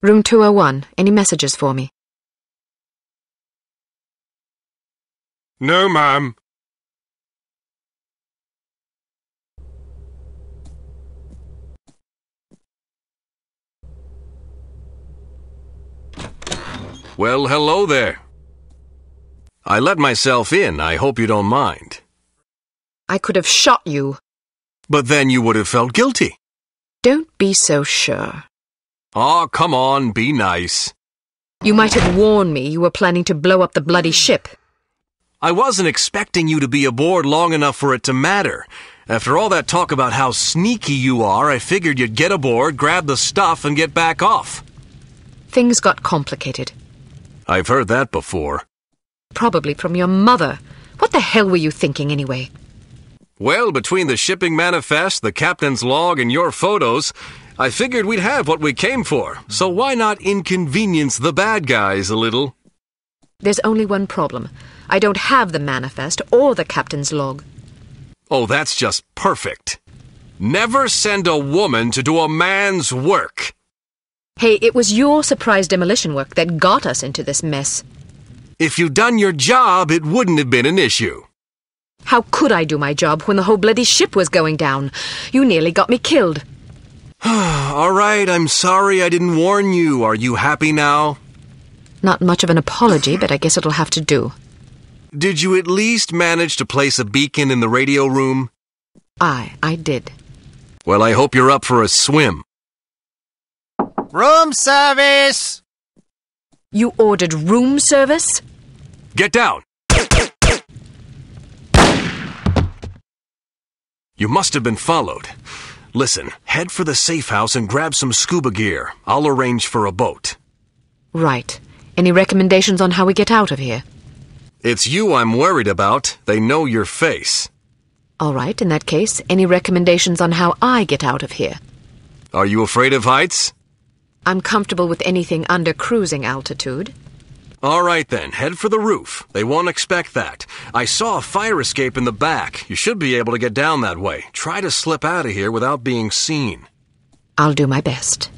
Room 201. Any messages for me? No, ma'am. Well, hello there. I let myself in. I hope you don't mind. I could have shot you. But then you would have felt guilty. Don't be so sure. Aw, come on, be nice. You might have warned me you were planning to blow up the bloody ship. I wasn't expecting you to be aboard long enough for it to matter. After all that talk about how sneaky you are, I figured you'd get aboard, grab the stuff, and get back off. Things got complicated. I've heard that before. Probably from your mother. What the hell were you thinking anyway? Well, between the shipping manifest, the captain's log, and your photos, I figured we'd have what we came for. So why not inconvenience the bad guys a little? There's only one problem. I don't have the manifest or the captain's log. Oh, that's just perfect. Never send a woman to do a man's work. Hey, it was your surprise demolition work that got us into this mess. If you'd done your job, it wouldn't have been an issue. How could I do my job when the whole bloody ship was going down? You nearly got me killed. All right, I'm sorry I didn't warn you. Are you happy now? Not much of an apology, but I guess it'll have to do. Did you at least manage to place a beacon in the radio room? I, I did. Well, I hope you're up for a swim. Room service! You ordered room service? Get down! You must have been followed. Listen, head for the safe house and grab some scuba gear. I'll arrange for a boat. Right. Any recommendations on how we get out of here? It's you I'm worried about. They know your face. All right, in that case, any recommendations on how I get out of here? Are you afraid of heights? I'm comfortable with anything under cruising altitude. All right then, head for the roof. They won't expect that. I saw a fire escape in the back. You should be able to get down that way. Try to slip out of here without being seen. I'll do my best.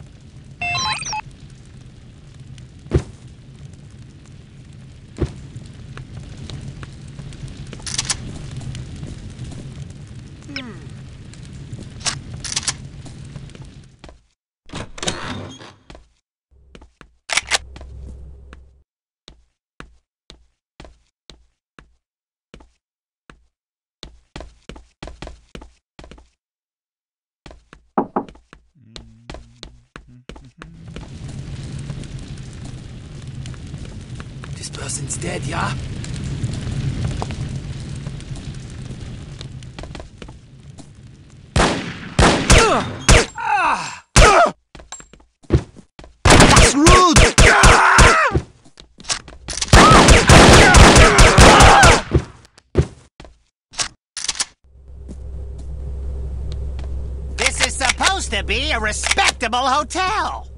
Person's dead, yeah? This is supposed to be a respectable hotel.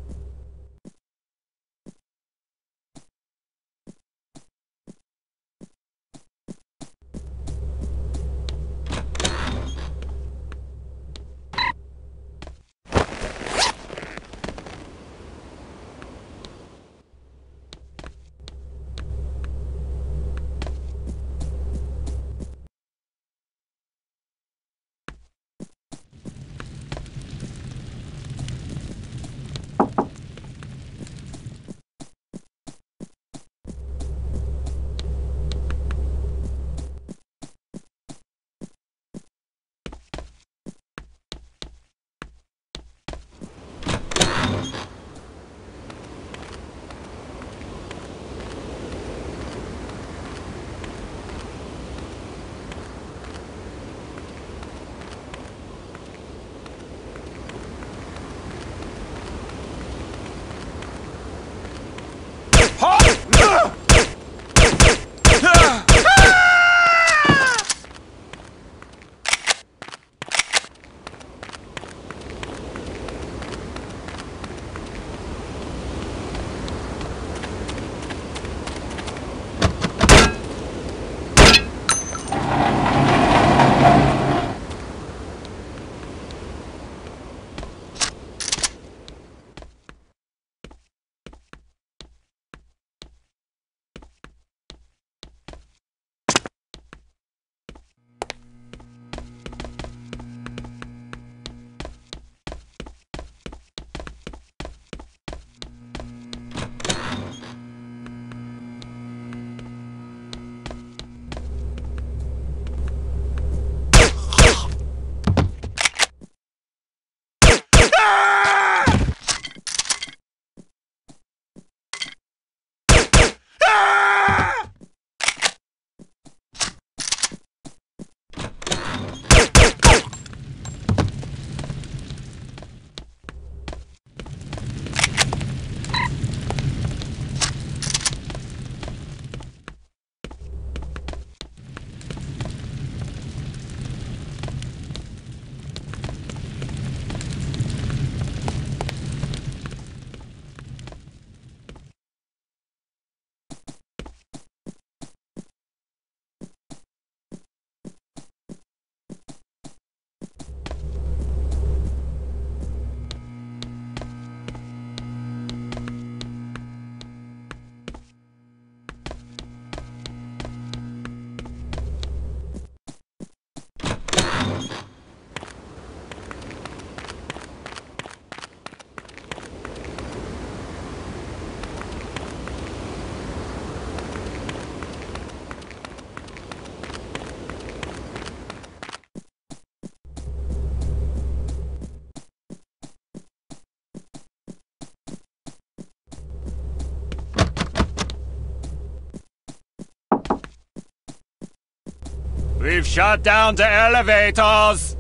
We've shut down the elevators.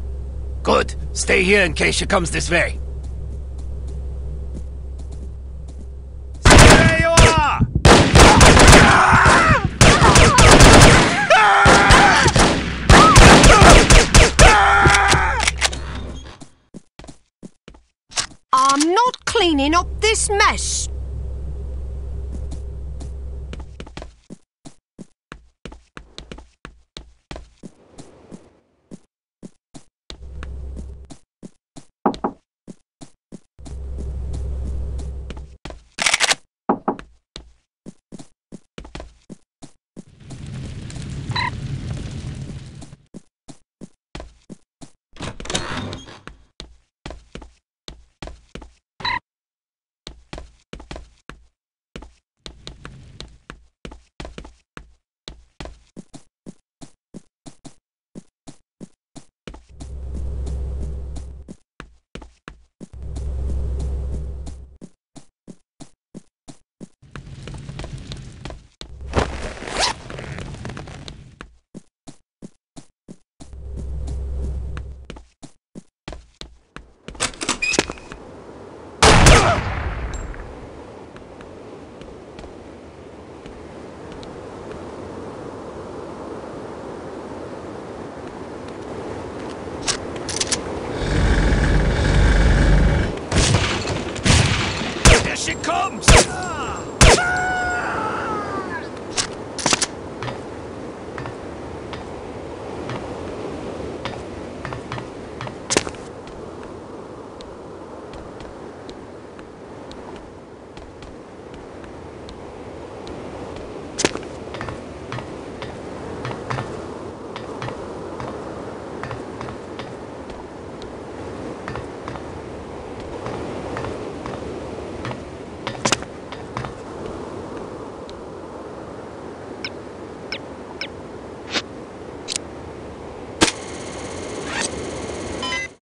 Good. Stay here in case she comes this way. There you are! I'm not cleaning up this mess.